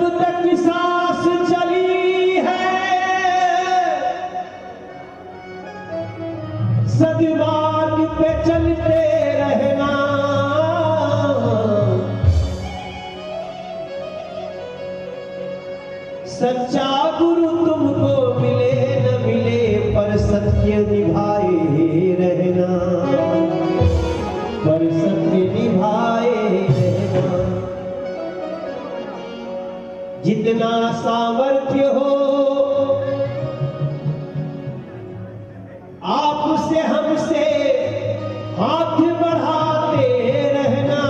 जब तक किस जितना सामर्थ्य हो, आपसे हमसे हाथ बढ़ाते रहना।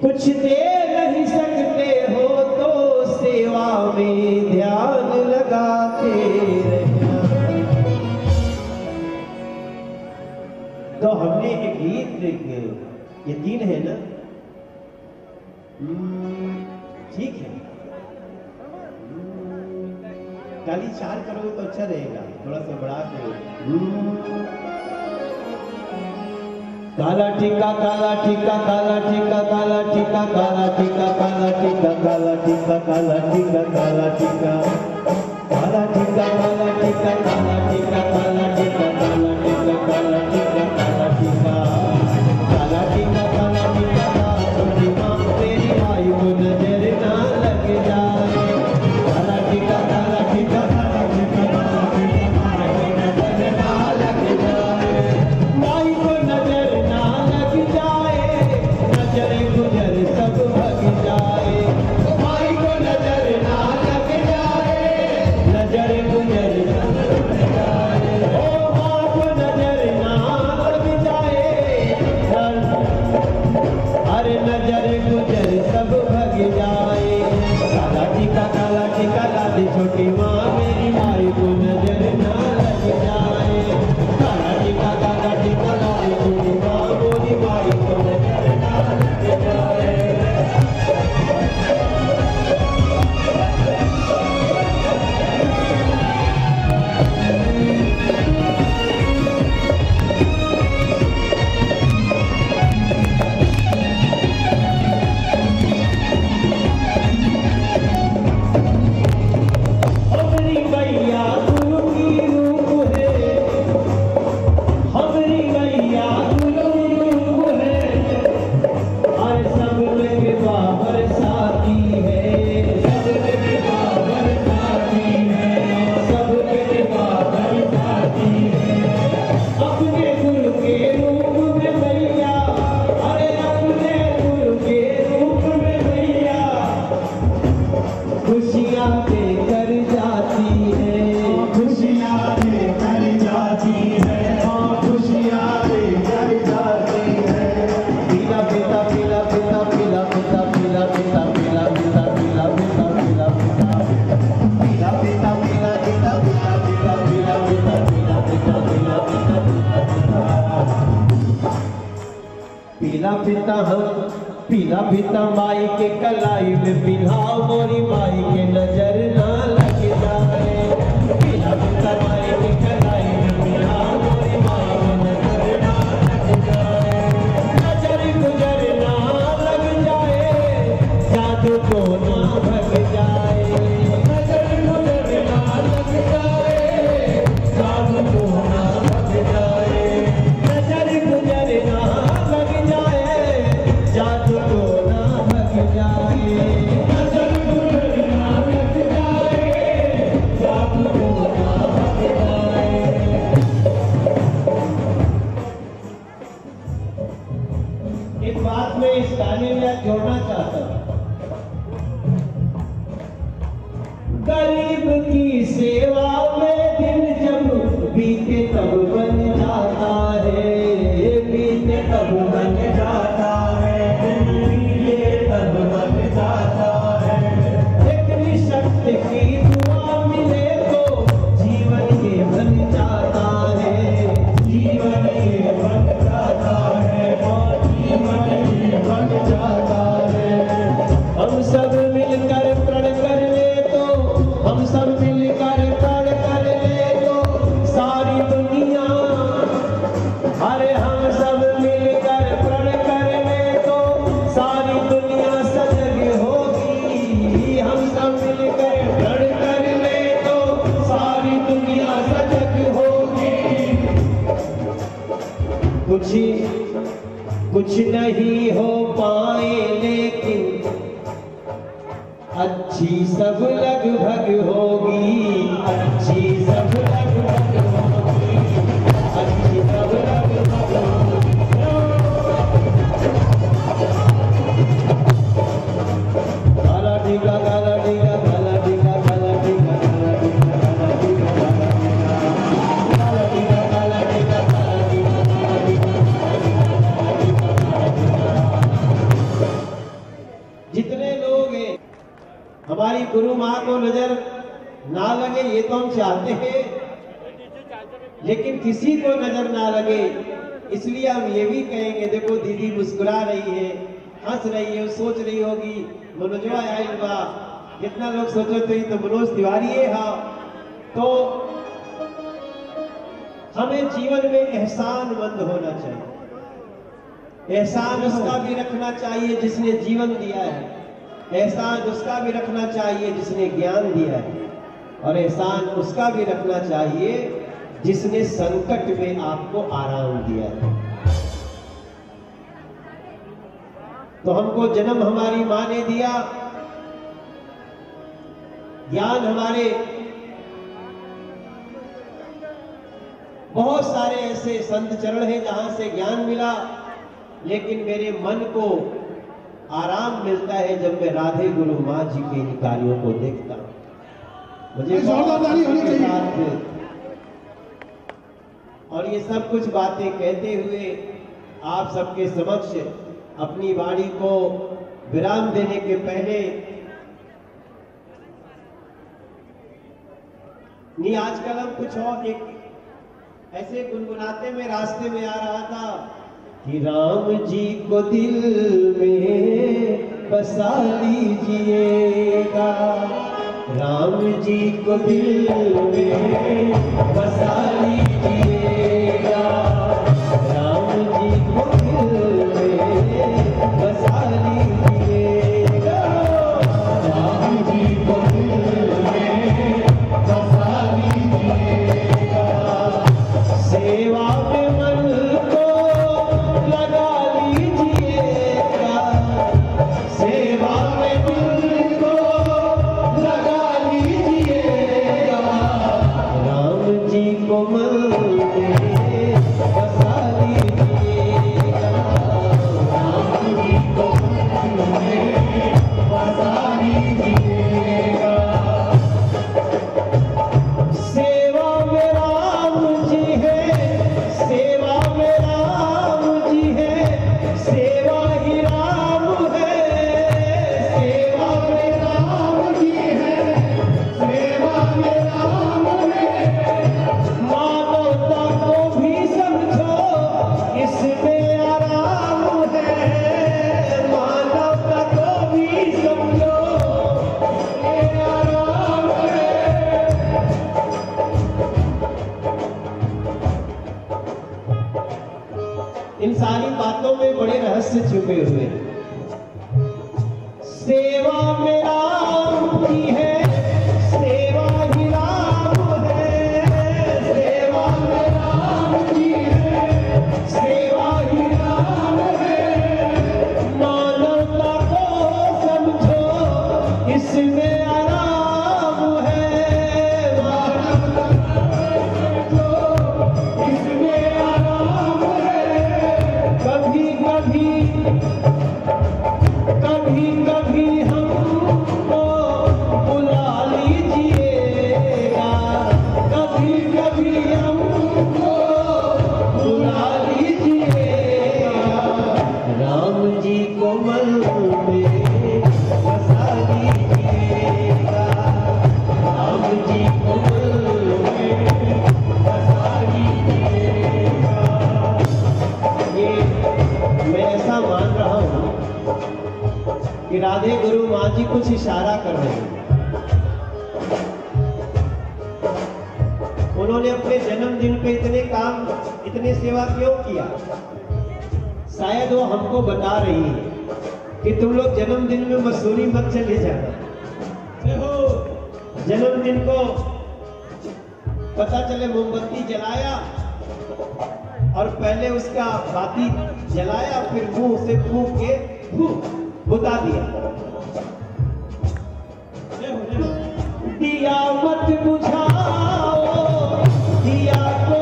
कुछ दे नहीं सकते हो तो सेवा में ध्यान लगाते रहना। तो हमने एक गीत ये तीन है ना? ठीक है गाली चार करो तो अच्छा रहेगा थोड़ा सा बढ़ा करो काला टीका काला टीका काला टीका काला टीका काला टीका काला टीका काला टीका काला टीका काला टीका काला टीका काला टीका काला टीका काला टीका काला टीका काला टीका काला टीका काला टीका काला टीका walking खुशियाँ पे कर जाती है खुशियाँ पे कर जाती है खुशियाँ पे कर जाती है पिला पिता पिला पिता पिला पिता पिला पिता पिला पिता पिला पिता पिला पिता पिला पिता पिला पिता पिला पिता पिला पिता पिला पिता पिला पिता पिला पिता पिला पिता हम अभी माई के कलाई में बिल्हा मोरी माई के कुछ नहीं हो लेकिन किसी को नज़र ना लगे। इसलिए हम ये भी कहेंगे, देखो दीदी मुस्कुरा रही है, हंस रही है, सोच रही होगी, मनोजवा बा कितना लोग सोचो तो ये तो मनोज तिवारी है हाँ। तो हमें जीवन में एहसानमंद होना चाहिए। एहसान उसका भी रखना चाहिए जिसने जीवन दिया है। एहसान उसका भी रखना चाहिए जिसने ज्ञान दिया है। और एहसान उसका भी रखना चाहिए जिसने संकट में आपको आराम दिया है। तो हमको जन्म हमारी माँ ने दिया ज्ञान हमारे बहुत सारे ऐसे संत चरण हैं जहाँ से ज्ञान मिला लेकिन मेरे मन को आराम मिलता है जब मैं राधे गुरु माँ जी के इन कार्यों को देखता हूँ। मुझे और ये सब कुछ बातें कहते हुए आप सबके समक्ष अपनी वाणी को विराम देने के पहले नहीं, आजकल हम कुछ और एक ऐसे गुनगुनाते में रास्ते में आ रहा था कि राम जी को दिल में बसा लीजिएगा। राम जी को दिल में बसा लीजिएगा इन सारी बातों में बड़े रहस्य छिपे हुए। सेवा मेरा है। कि राधे गुरु माँ जी, कुछ इशारा कर रहे हैं उन्होंने अपने जन्मदिन पे इतने काम, इतने सेवा क्यों किया? शायद वो हमको बता रही है कि तुम लोग जन्मदिन में मसूरी मत चले जाना। जन्मदिन को पता चले मोमबत्ती जलाया और पहले उसका बाती जलाया, फिर मुँह से फूक के, फूक। बुता दिया दिया मत बुझाओ दिया को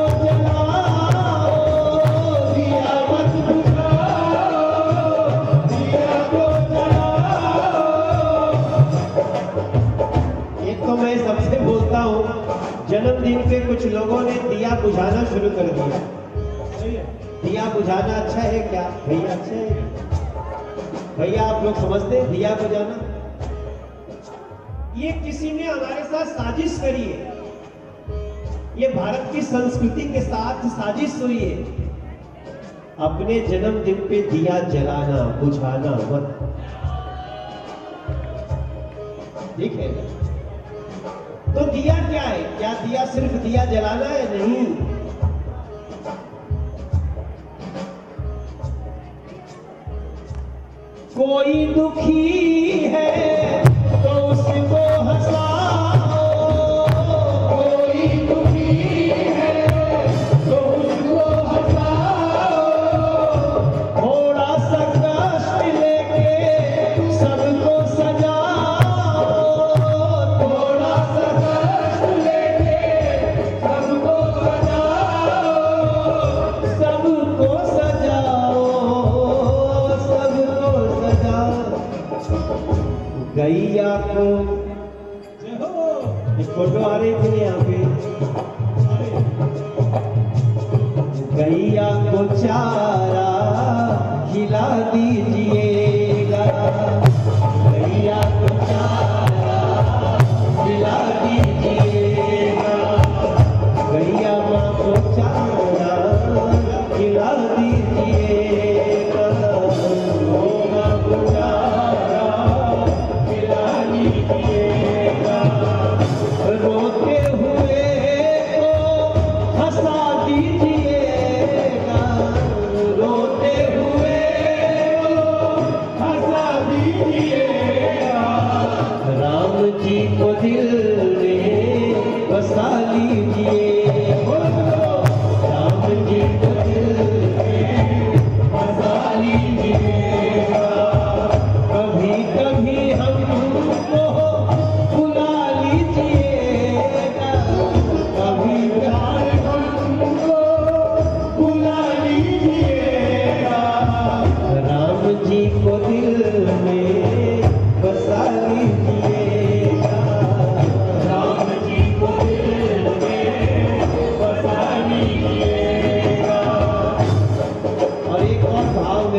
तो मैं सबसे बोलता हूँ, जन्मदिन पे कुछ लोगों ने दिया बुझाना शुरू कर दिया। दिया बुझाना अच्छा है क्या? भैया अच्छा है। भैया आप लोग समझते हैं? दिया बुझाना ये किसी ने हमारे साथ साजिश करी है। ये भारत की संस्कृति के साथ साजिश हुई है। अपने जन्मदिन पे दिया जलाना बुझाना मत। ठीक है? तो दिया क्या है? क्या दिया सिर्फ़ दिया जलाना है? नहीं। कोई दुखी है? गैया को फ़ोटो आ रही थी यहाँ पे। गैया को चारा।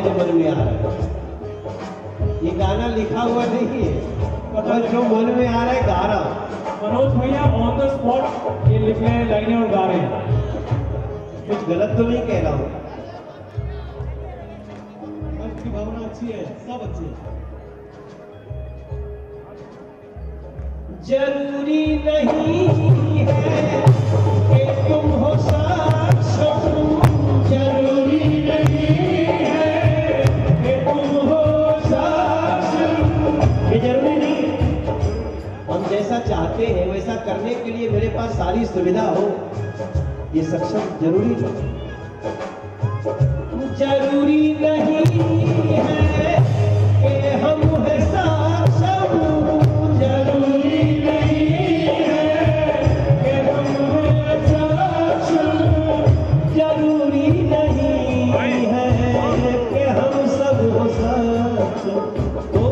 मेरे मन में आ रहा है। ये गाना लिखा हुआ नहीं है पर जो मन में आ रहा है गा रहा। हूँ मनोज भैया ऑन द स्पॉट ये लिख रहे हैं लाइनें और गा रहे हैं। कुछ गलत तो नहीं कह रहा हूँ। भावना अच्छी है सब अच्छी है। ज़रूरी नहीं है कि तुम हो साक्षम ज़रूरी चाहते हैं वैसा करने के लिए मेरे पास सारी सुविधा हो। ये सक्षम ज़रूरी नहीं ज़रूरी नहीं है कि हम है ज़रूरी नहीं है कि हम है सक्षम ज़रूरी नहीं है कि हम सब हो सक्षम तो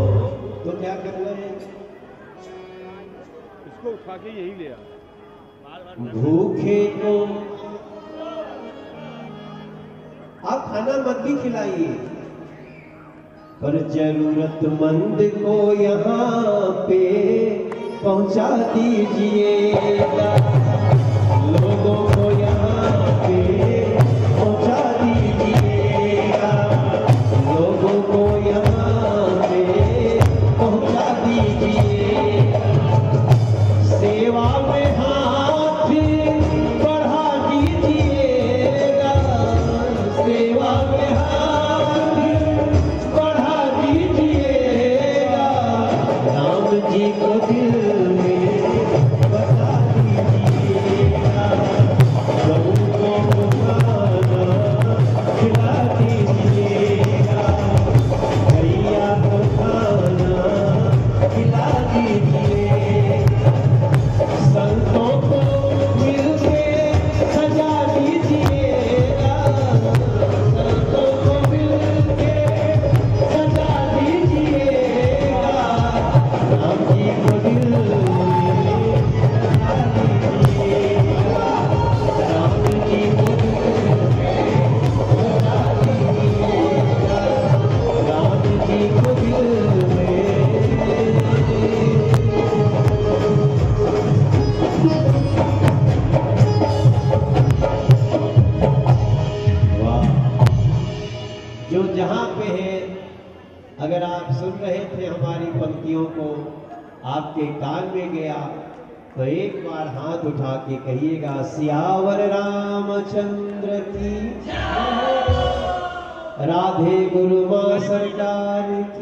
तो क्या करना है? इसको उठा के यही ले भूखे को आप खाना मत भी खिलाइए। पर जरूरतमंद को यहाँ पे पहुँचा दीजिएगा। तो एक बार हाथ उठा के कहिएगा, सियावर रामचंद्र की राधे गुरु माँ सरकार की